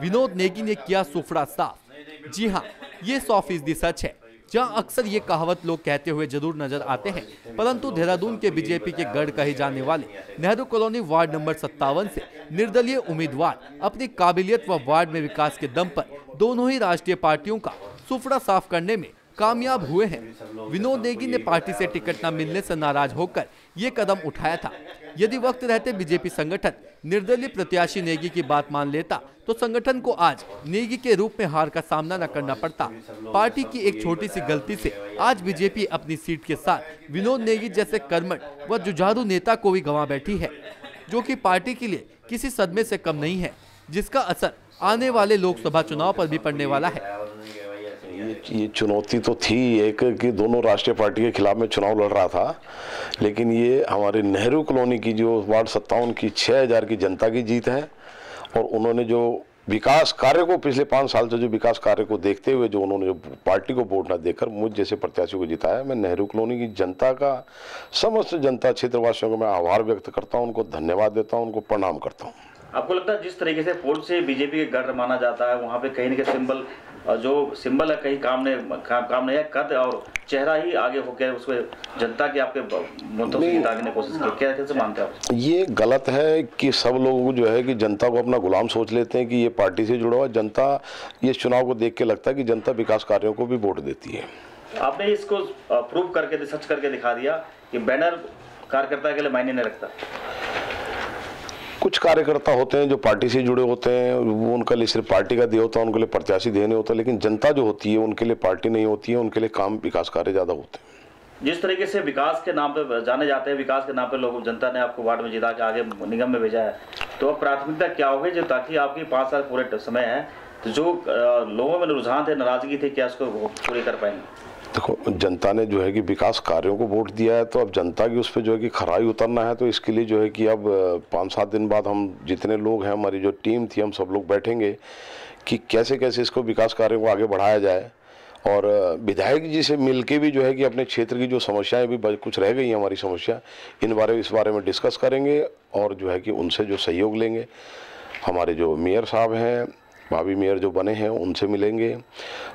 विनोद नेगी ने किया सुफड़ा साफ़। जी हाँ ये सौ फ़ीसदी सच है, जहाँ अक्सर ये कहावत लोग कहते हुए ज़रूर नज़र आते हैं, परंतु देहरादून के बीजेपी के गढ़ कहे जाने वाले नेहरू कॉलोनी वार्ड नंबर सत्तावन से निर्दलीय उम्मीदवार अपनी काबिलियत व वार्ड में विकास के दम पर दोनों ही राष्ट्रीय पार्टियों का सुफड़ा साफ़ करने में कामयाब हुए हैं। विनोद नेगी ने पार्टी से टिकट न मिलने से नाराज़ होकर ये कदम उठाया था। यदि वक्त रहते बीजेपी संगठन निर्दलीय प्रत्याशी नेगी की बात मान लेता तो संगठन को आज नेगी के रूप में हार का सामना न करना पड़ता। पार्टी की एक छोटी सी गलती से आज बीजेपी अपनी सीट के साथ विनोद नेगी जैसे कर्मठ व जुझारू नेता को भी गंवा बैठी है, जो कि पार्टी के लिए किसी सदमे से कम नहीं है, जिसका असर आने वाले लोकसभा चुनाव पर भी पड़ने वाला है। ये चुनौती तो थी एक कि दोनों राष्ट्रीय पार्टी के खिलाफ में चुनाव लड़ रहा था, लेकिन ये हमारे नेहरू कॉलोनी की जो वार्ड सत्तावन की छः हज़ार की जनता की जीत है, और उन्होंने जो विकास कार्य को पिछले पाँच साल से जो विकास कार्य को देखते हुए जो उन्होंने जो पार्टी को वोट न देकर मुझ जैसे प्रत्याशी को जिताया, मैं नेहरू कॉलोनी की जनता का, समस्त जनता क्षेत्रवासियों को मैं आभार व्यक्त करता हूँ, उनको धन्यवाद देता हूँ, उनको प्रणाम करता हूँ। आपको लगता है जिस तरीके से फोर्ट से बीजेपी के गढ़ माना जाता है, वहाँ पे कहीं ना कहीं सिंबल जो सिंबल है कहीं काम ने काम, काम नहीं है कद और चेहरा ही आगे होकर उसको जनता की आपके मुद्दों से जिताने की कोशिश की। क्या कैसे मानते हैं ये गलत है कि सब लोग जो है कि जनता को अपना गुलाम सोच लेते हैं कि ये पार्टी से जुड़ा हुआ जनता ये चुनाव को देख के लगता है कि जनता विकास कार्यों को भी वोट देती है। आपने इसको प्रूव करके सच करके दिखा दिया कि बैनर कार्यकर्ता के लिए मायने नहीं रखता। कुछ कार्यकर्ता होते हैं जो पार्टी से जुड़े होते हैं, वो उनके लिए सिर्फ़ पार्टी का दिया होता है, उनके लिए प्रत्याशी देने होता, लेकिन जनता जो होती है, उनके लिए पार्टी नहीं होती है, उनके लिए काम विकास कार्य ज़्यादा होते हैं। जिस तरीके से विकास के नाम पे जाने जाते हैं, विकास के नाम पे लोग, जनता ने आपको वार्ड में जिता के आगे निगम में भेजा है तो अब प्राथमिकता क्या होगी? जो ताकि आपकी पाँच साल पूरे समय है तो जो लोगों में रुझान थे, नाराज़गी थी, क्या उसको पूरी कर पाएँगे? देखो, जनता ने जो है कि विकास कार्यों को वोट दिया है तो अब जनता की उस पर जो है कि खराई उतरना है तो इसके लिए जो है कि अब पाँच सात दिन बाद हम जितने लोग हैं, हमारी जो टीम थी, हम सब लोग बैठेंगे कि कैसे कैसे इसको विकास कार्यों को आगे बढ़ाया जाए। और विधायक जी से मिल भी जो है कि अपने क्षेत्र की जो समस्याएँ भी कुछ रह गई हैं हमारी समस्या, इन बारे, इस बारे में डिस्कस करेंगे और जो है कि उनसे जो सहयोग लेंगे। हमारे जो मेयर साहब हैं भाभी मेयर जो बने हैं, उनसे मिलेंगे।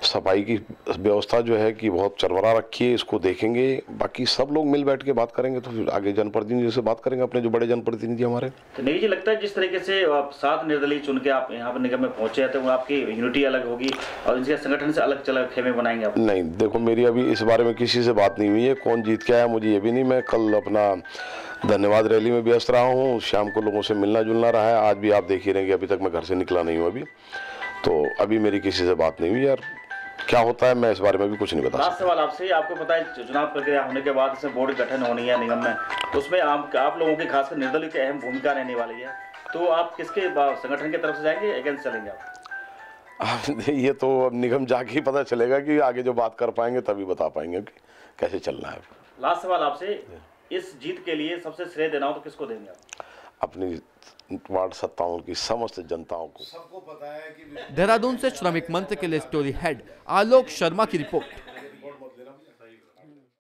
सफ़ाई की व्यवस्था जो है कि बहुत चरमरा रखी है इसको देखेंगे। बाकी सब लोग मिल बैठ के बात करेंगे तो फिर आगे जनप्रतिनिधि से बात करेंगे अपने जो बड़े जनप्रतिनिधि हमारे। तो नहीं जी लगता है जिस तरीके से आप सात निर्दलीय चुन के आप यहाँ पर निगम में पहुँचे तो आपकी यूनिटी अलग होगी और इनके संगठन से अलग चलग खेमे बनाएँगे आप? नहीं देखो मेरी अभी इस बारे में किसी से बात नहीं हुई है। कौन जीत के आया मुझे ये भी नहीं मैं कल अपना धन्यवाद रैली में व्यस्त रहा हूँ। शाम को लोगों से मिलना जुलना रहा है। आज भी आप देख ही रहेंगे अभी तक मैं घर से निकला नहीं हूँ अभी। तो अभी मेरी किसी से बात नहीं हुई यार। क्या होता है मैं इस बारे में भी कुछ नहीं बता लास्ट सवाल आपसे आपको पता है चुनाव प्रक्रिया होने के बाद इसमें बोर्ड गठन होनी है निगम में। तो उसमें आप आप लोगों की खासकर निर्दलीय की अहम भूमिका रहने वाली है। तो आप किसके संगठन की तरफ़ से जाएँगे अगेंस्ट चलेंगे आप? ये तो अब निगम जाके ही पता चलेगा कि आगे जो बात कर पाएँगे तभी बता पाएँगे कि कैसे चलना है। लास्ट सवाल आपसे इस जीत के लिए सबसे श्रेय देना हो तो किसको देंगे आप? अपनी वार्ड सत्ताओं की समस्त जनताओं को। सबको पता है कि देहरादून से श्रमिक मंत्र के लिए स्टोरी हेड आलोक शर्मा की रिपोर्ट